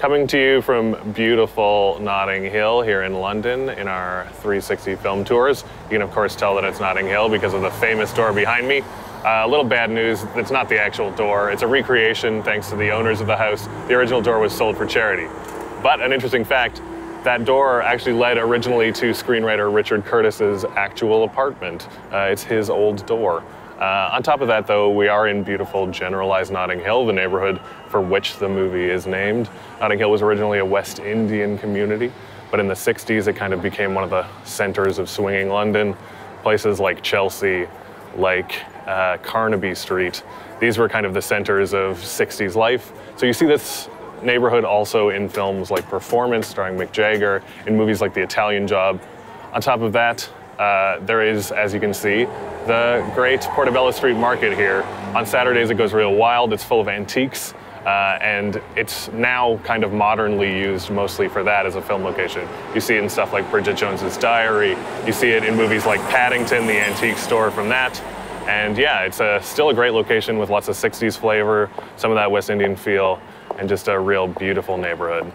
Coming to you from beautiful Notting Hill here in London in our 360 film tours. You can, of course, tell that it's Notting Hill because of the famous door behind me. Uh, a little bad news, it's not the actual door. It's a recreation thanks to the owners of the house. The original door was sold for charity. But an interesting fact, that door actually led originally to screenwriter Richard Curtis's actual apartment. Uh, it's his old door. Uh, on top of that, though, we are in beautiful generalized Notting Hill, the neighborhood for which the movie is named. Notting Hill was originally a West Indian community, but in the 60s it kind of became one of the centers of swinging London. Places like Chelsea, like uh, Carnaby Street, these were kind of the centers of 60s life. So you see this neighborhood also in films like Performance, starring Mick Jagger, in movies like The Italian Job. On top of that, uh, there is, as you can see, the great Portobello Street Market here. On Saturdays, it goes real wild. It's full of antiques. Uh, and it's now kind of modernly used mostly for that as a film location. You see it in stuff like Bridget Jones's Diary. You see it in movies like Paddington, the antique store from that. And yeah, it's a, still a great location with lots of 60s flavor, some of that West Indian feel, and just a real beautiful neighborhood.